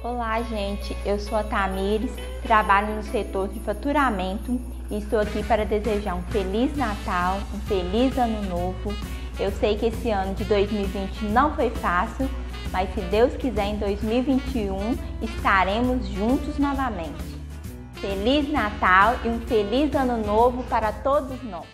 Olá, gente. Eu sou a Tamires, trabalho no setor de faturamento e estou aqui para desejar um feliz Natal, um feliz Ano Novo. Eu sei que esse ano de 2020 não foi fácil, mas se Deus quiser, em 2021 estaremos juntos novamente. Feliz Natal e um feliz Ano Novo para todos nós.